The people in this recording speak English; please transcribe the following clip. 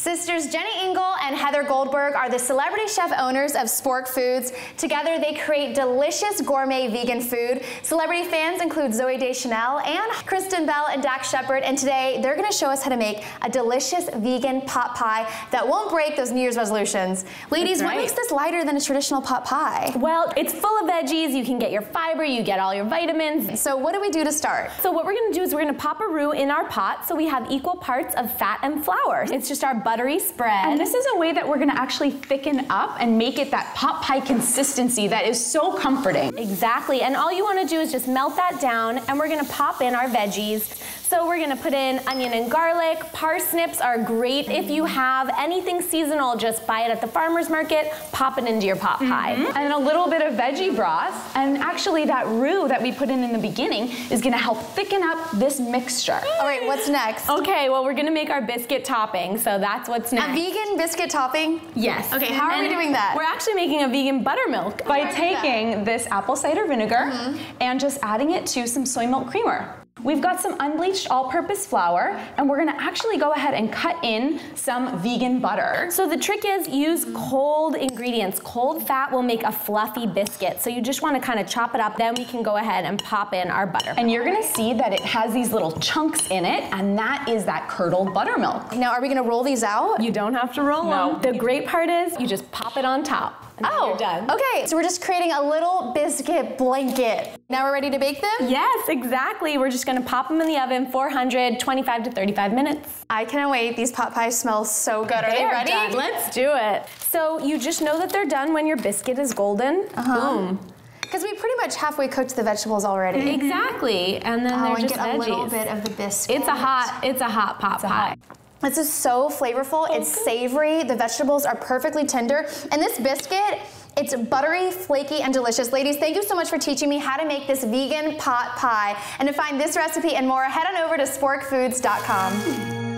Sisters Jenny Engel and Heather Goldberg are the celebrity chef owners of Spork Foods. Together, they create delicious gourmet vegan food. Celebrity fans include Zooey Deschanel and Kristen Bell and Dax Shepard. And today, they're going to show us how to make a delicious vegan pot pie that won't break those New Year's resolutions. Ladies, right. what makes this lighter than a traditional pot pie? Well, it's full of veggies. You can get your fiber, you get all your vitamins. So, what do we do to start? So what we're gonna do is we're gonna pop a roux in our pot so we have equal parts of fat and flour. It's just our buttery spread. And this is a way that we're gonna actually thicken up and make it that pot pie consistency that is so comforting. Exactly, and all you wanna do is just melt that down and we're gonna pop in our veggies. So we're gonna put in onion and garlic. Parsnips are great if you have anything seasonal, just buy it at the farmer's market, pop it into your pot pie. Mm-hmm. And a little bit of veggie broth. And actually that roux that we put in in the beginning is gonna help thicken up this mixture. All right, what's next? Okay, well we're gonna make our biscuit topping, so that's what's next. A vegan biscuit topping? Yes. Okay, how are we doing that? We're actually making a vegan buttermilk. By taking this apple cider vinegar mm-hmm. and just adding it to some soy milk creamer. We've got some unbleached all-purpose flour, and we're gonna actually go ahead and cut in some vegan butter. So the trick is use cold ingredients. Cold fat will make a fluffy biscuit. So you just wanna kinda chop it up, then we can go ahead and pop in our butter. And you're gonna see that it has these little chunks in it, and that is that curdled buttermilk. Now, are we gonna roll these out? you don't have to roll No. them. The great part is you just pop it on top. And Oh, you're done. okay. So we're just creating a little biscuit blanket. Now we're ready to bake them? Yes, exactly. We're just gonna pop them in the oven, 400, 25 to 35 minutes. I cannot wait. These pot pies smell so good. Are they, are ready? done. Let's do it. So you just know that they're done when your biscuit is golden. Uh-huh. Boom. Because we pretty much halfway cooked the vegetables already. Exactly. And then Oh, they're and just get a little bit of the biscuit. It's a hot, it's a hot pot pie. This is so flavorful. Oh, it's savory. The vegetables are perfectly tender. And this biscuit, it's buttery, flaky, and delicious. Ladies, thank you so much for teaching me how to make this vegan pot pie. And to find this recipe and more, head on over to sporkfoods.com.